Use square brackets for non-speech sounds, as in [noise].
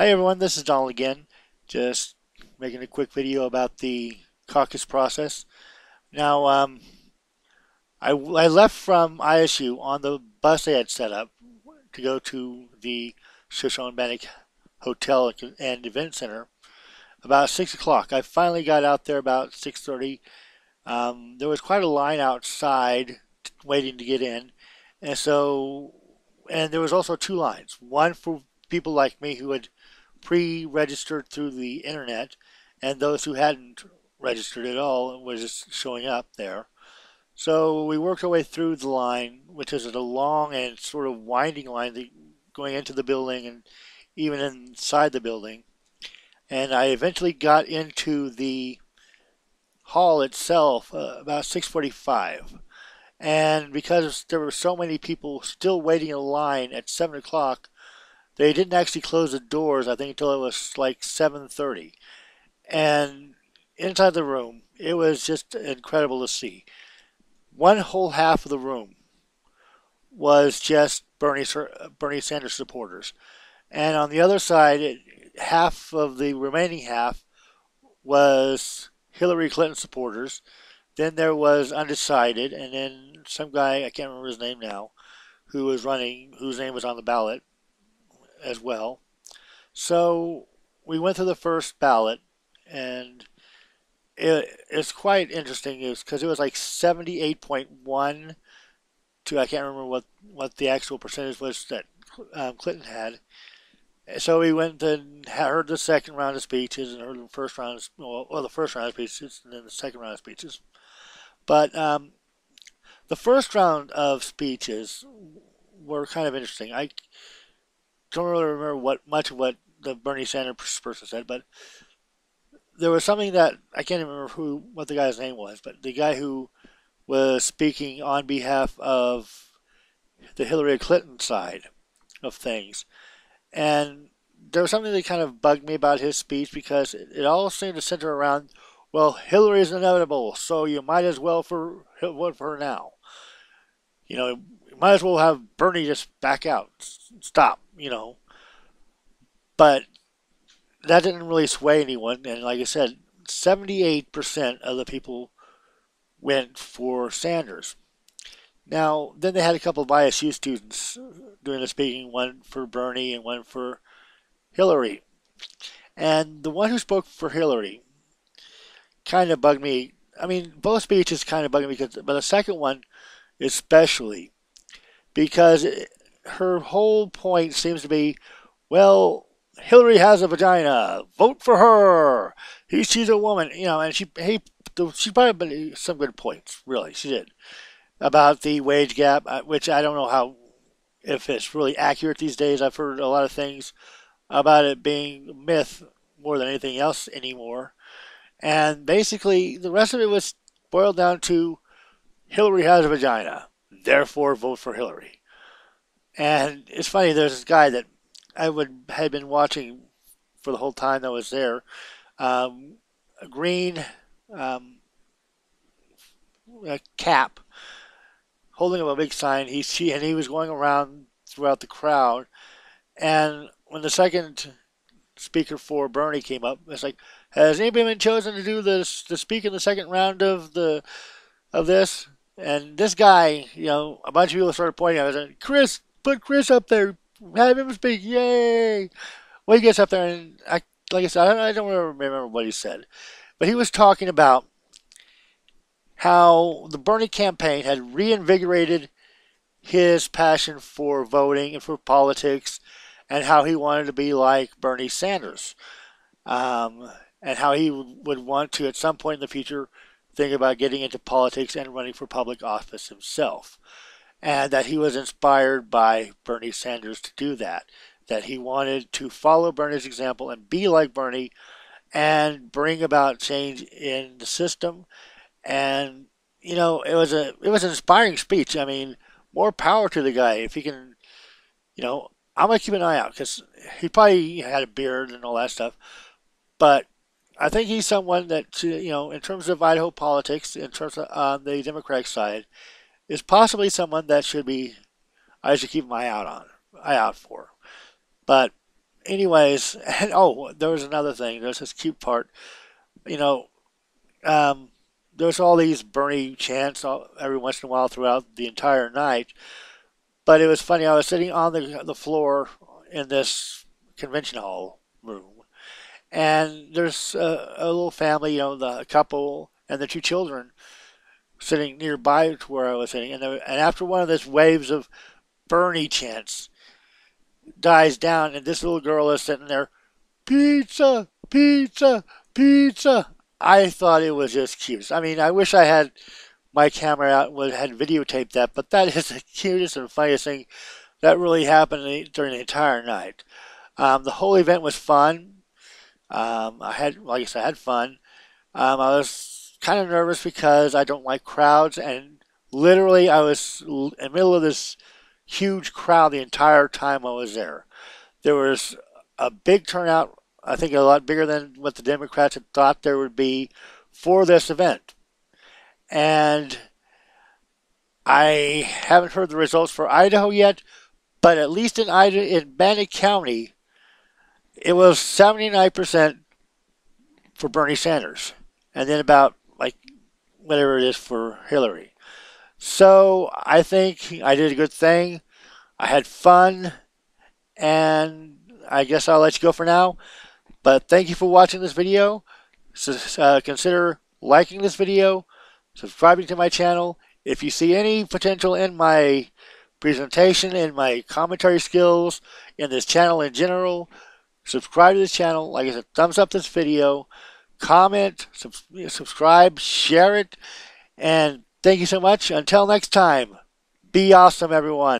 Hi everyone, this is Donald again. Just making a quick video about the caucus process. Now, um, I, I left from ISU on the bus they had set up to go to the Shoshone Hotel and Event Center about 6 o'clock. I finally got out there about 6.30. Um, there was quite a line outside waiting to get in. And so, and there was also two lines. One for people like me who had pre-registered through the internet, and those who hadn't registered at all were just showing up there. So we worked our way through the line, which is a long and sort of winding line going into the building and even inside the building. And I eventually got into the hall itself uh, about 6:45. And because there were so many people still waiting in line at 7 o'clock, they didn't actually close the doors, I think, until it was like 7.30. And inside the room, it was just incredible to see. One whole half of the room was just Bernie, Bernie Sanders supporters. And on the other side, it, half of the remaining half was Hillary Clinton supporters. Then there was undecided, and then some guy, I can't remember his name now, who was running, whose name was on the ballot as well. So we went through the first ballot, and it, it's quite interesting because it was like 78.1 to I can't remember what what the actual percentage was that um, Clinton had. So we went and heard the second round of speeches and heard the first round of, well, well the first round of speeches and then the second round of speeches. But um, the first round of speeches were kind of interesting. I don't really remember what much of what the Bernie Sanders person said, but there was something that I can't remember who what the guy's name was, but the guy who was speaking on behalf of the Hillary Clinton side of things, and there was something that kind of bugged me about his speech because it, it all seemed to center around, well, Hillary is inevitable, so you might as well for vote for her now. You know, you might as well have Bernie just back out, stop you know. But that didn't really sway anyone. And like I said, 78% of the people went for Sanders. Now, then they had a couple of ISU students doing the speaking, one for Bernie and one for Hillary. And the one who spoke for Hillary kind of bugged me. I mean, both speeches kind of bugged me, because, but the second one especially, because her whole point seems to be, well, Hillary has a vagina. Vote for her. He, she's a woman, you know, and she he she probably made some good points. Really, she did about the wage gap, uh, which I don't know how if it's really accurate these days. I've heard a lot of things about it being myth more than anything else anymore. And basically, the rest of it was boiled down to Hillary has a vagina, therefore vote for Hillary. And it's funny, there's this guy that I would had been watching for the whole time that I was there. Um, a green um, a cap, holding up a big sign. He she and he was going around throughout the crowd. And when the second speaker for Bernie came up, it's like, has anybody been chosen to do this to speak in the second round of the of this? And this guy, you know, a bunch of people started pointing at him. Chris, put Chris up there, have him speak, yay! Well, he gets up there, and I, like I said, I don't, I don't remember what he said, but he was talking about how the Bernie campaign had reinvigorated his passion for voting and for politics, and how he wanted to be like Bernie Sanders, um, and how he would want to, at some point in the future, think about getting into politics and running for public office himself and that he was inspired by Bernie Sanders to do that. That he wanted to follow Bernie's example and be like Bernie and bring about change in the system. And you know, it was a it was an inspiring speech. I mean, more power to the guy if he can. You know, I'm gonna keep an eye out because he probably had a beard and all that stuff, but I think he's someone that you know, in terms of Idaho politics, in terms of on the Democratic side, is possibly someone that should be I should keep my eye out on eye out for. But anyways, and [laughs] oh, there was another thing. There's this cute part. You know, um, there's all these Bernie chants every once in a while throughout the entire night. But it was funny. I was sitting on the the floor in this convention hall room, and there's a, a little family. You know, the couple and the two children sitting nearby to where I was sitting. And, there, and after one of those waves of Bernie chants dies down, and this little girl is sitting there, pizza, pizza, pizza. I thought it was just cute. I mean, I wish I had my camera out and had videotaped that, but that [laughs] is the cutest and funniest thing that really happened during the entire night. Um, the whole event was fun. Um, I had, like I said, I had fun. Um, I was kind of nervous because I don't like crowds, and literally, I was in the middle of this huge crowd the entire time I was there. There was a big turnout, I think a lot bigger than what the Democrats had thought there would be for this event. And I haven't heard the results for Idaho yet, but at least in Idaho, in Bannock County, it was 79% for Bernie Sanders, and then about whatever it is for Hillary. So I think I did a good thing. I had fun, and I guess I'll let you go for now. But thank you for watching this video. So, uh, consider liking this video, subscribing to my channel. If you see any potential in my presentation, in my commentary skills, in this channel in general, subscribe to this channel. Like I said, thumbs up this video, comment, sub subscribe, share it, and Thank you so much. Until next time, be awesome, everyone.